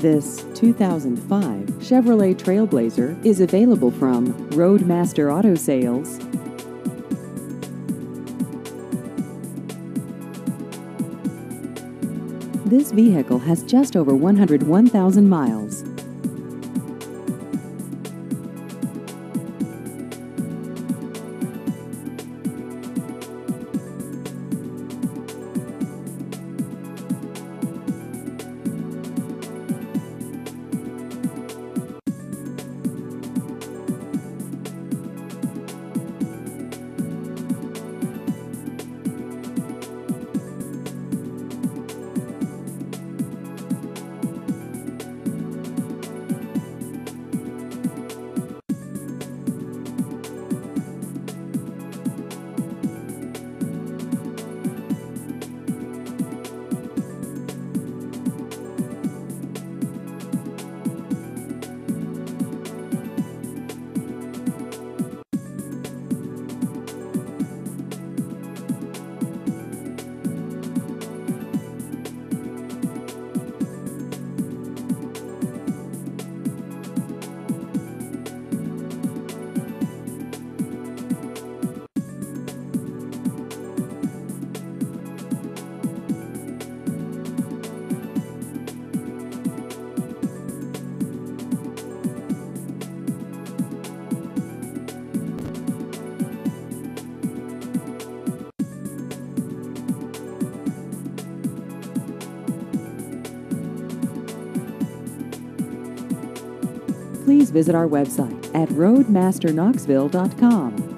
This 2005 Chevrolet Trailblazer is available from Roadmaster Auto Sales. This vehicle has just over 101,000 miles. Please visit our website at roadmasterknoxville.com.